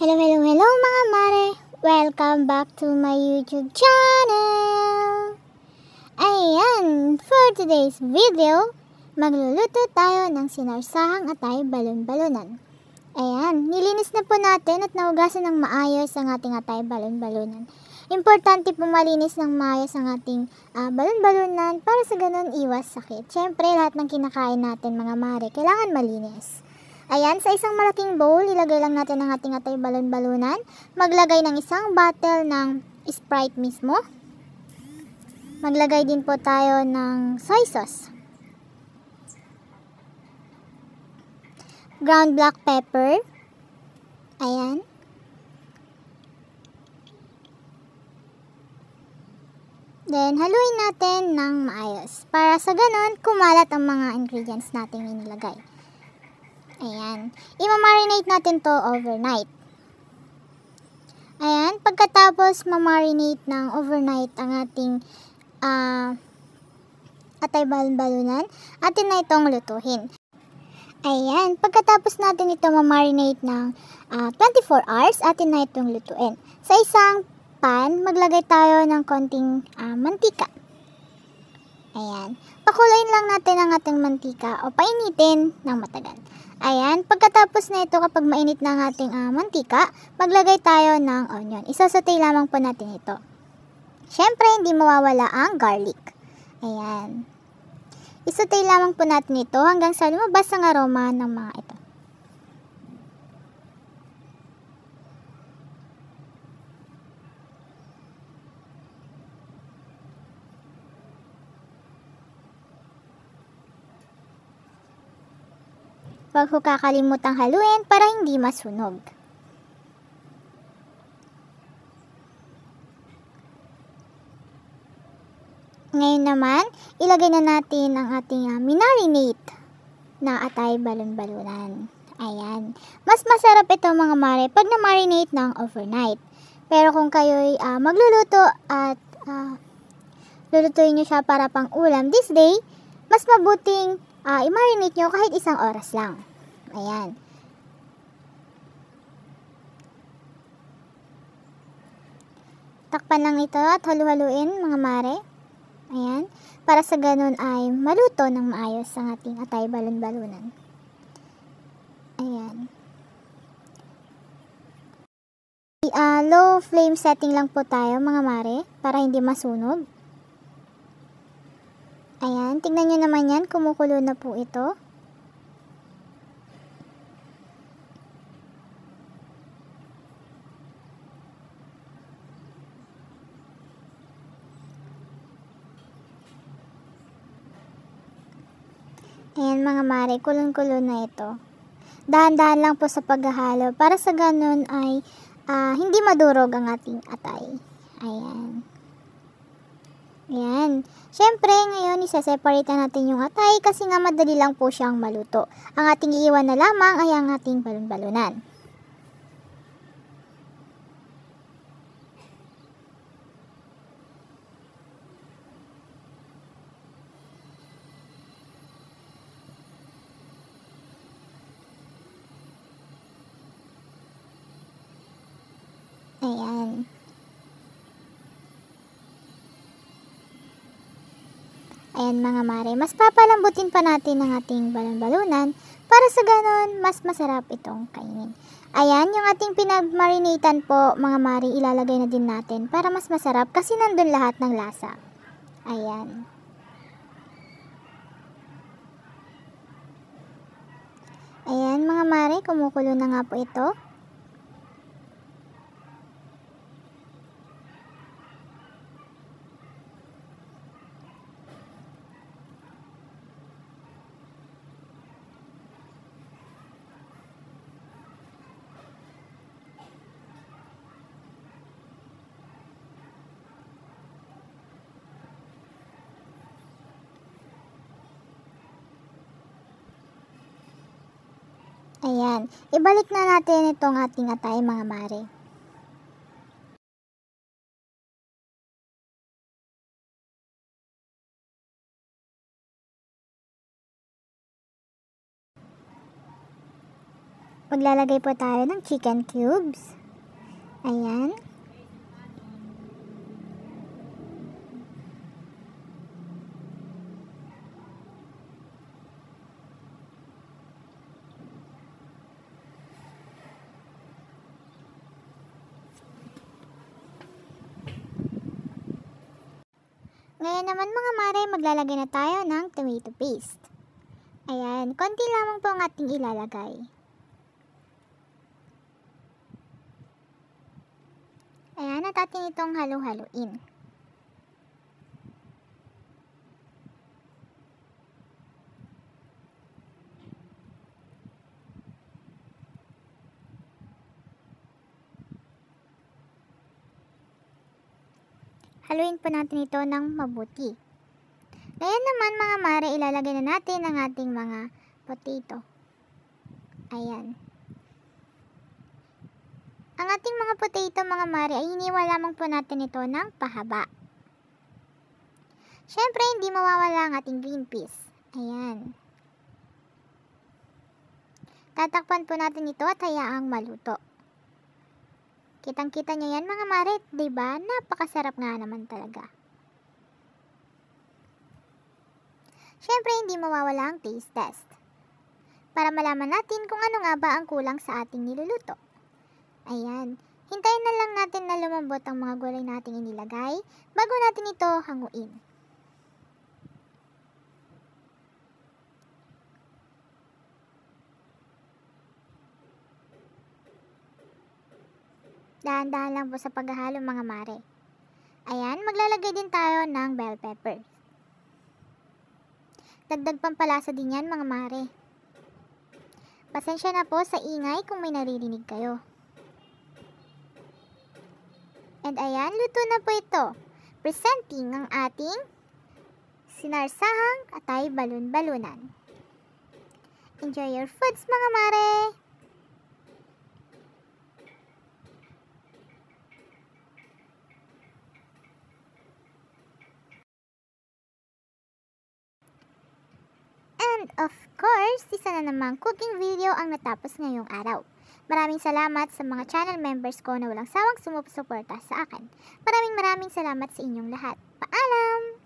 Hello, hello, hello mga mare! Welcome back to my YouTube channel! Ayan, for today's video, magluluto tayo ng sinarsahang atay balon-balonan. Ayan, nilinis na po natin at naugasan ng maayos ang ating atay balon-balonan. Importante po malinis ng maayos ang ating uh, balon-balonan para sa ganun iwas sakit. Siyempre, lahat ng kinakain natin mga mare, kailangan malinis. Ayan, sa isang malaking bowl, ilagay lang natin ang ating atay balon-balunan. Maglagay ng isang bottle ng Sprite mismo. Maglagay din po tayo ng soy sauce. Ground black pepper. Ayan. Then, haluin natin ng maayos. Para sa ganon, kumalat ang mga ingredients natin inilagay. Ayan. I-marinate natin to overnight. Ayan. Pagkatapos ma-marinate ng overnight ang ating uh, atay balon-balunan, atin na itong lutuhin. Ayan. Pagkatapos natin ito ma-marinate ng uh, 24 hours, atin na itong lutuin. Sa isang pan, maglagay tayo ng konting uh, mantika. Ayan. Pakulayin lang natin ang ating mantika o painitin ng matagal. Ayan, pagkatapos na ito kapag mainit na ang ating uh, mantika, maglagay tayo ng onion. Isasatay lamang po natin ito. Siyempre, hindi mawawala ang garlic. Ayan. Isatay lamang po natin ito hanggang sa lumabas ang aroma ng mga ito. Huwag ho kakalimutang haluin para hindi masunog. Ngayon naman, ilagay na natin ang ating uh, minarinate na atay balon-balunan. Ayan. Mas masarap ito mga mare pag na-marinate ng overnight. Pero kung kayo'y uh, magluluto at uh, lulutuin nyo siya para pang ulam this day, mas mabuting uh, i-marinate nyo kahit isang oras lang. Ayan. Takpan lang ito at halu-haluin mga mare. Ayan. Para sa ganun ay maluto ng maayos ang ating atay balon-balunan. Ayan. Uh, low flame setting lang po tayo mga mare para hindi masunog. Ayan, tingnan nyo naman yan, kumukulo na po ito. Ayan mga mare, kulon-kulo na ito. Dahan-dahan lang po sa paghahalo para sa ganun ay uh, hindi madurog ang ating atay. Ayan. Ayan. Siyempre, ngayon, isa-separate natin yung atay kasi nga madali lang po siyang maluto. Ang ating iiwan na lamang ay ang ating balon-balunan. Ayan. Ayan mga mare, mas papalambutin pa natin ang ating balon-balunan para sa ganon, mas masarap itong kainin. Ayan, yung ating pinagmarinatan po mga mare, ilalagay na din natin para mas masarap kasi nandun lahat ng lasa. Ayan. Ayan mga mare, kumukulo na nga po ito. Ayan. Ibalik na natin itong ating atay mga mare. Maglalagay po tayo ng chicken cubes. Ayan. Ngayon naman mga mare, maglalagay na tayo ng tomato paste. Ayan, konti lamang po ang ating ilalagay. Ayan, at ating itong halo-haloin. Haluin po natin ito ng mabuti. Ngayon naman mga mare, ilalagay na natin ang ating mga potato. Ayan. Ang ating mga potato mga mare ay hiniwa lamang po natin ito ng pahaba. Siyempre, hindi mawawala ang ating green peas. Ayan. Tatakpan po natin ito at hayaang maluto. Kitang-kita niyo yan mga marit, ba? Napakasarap nga naman talaga. Siyempre, hindi mawawala ang taste test. Para malaman natin kung ano nga ba ang kulang sa ating niluluto. Ayan, hintayin na lang natin na lumambot ang mga gulay nating inilagay bago natin ito hanguin. Dahan-dahan lang po sa paghahalo mga mare. Ayan, maglalagay din tayo ng bell pepper. Dagdag pampalasa din yan mga mare. Pasensya na po sa ingay kung may naririnig kayo. And ayan, luto na po ito. Presenting ang ating sinarsahang atay balon-balunan. Enjoy your foods mga mare! And of course, isa na namang cooking video ang natapos ngayong araw. Maraming salamat sa mga channel members ko na walang sawang sumusuporta sa akin. Maraming maraming salamat sa inyong lahat. Paalam!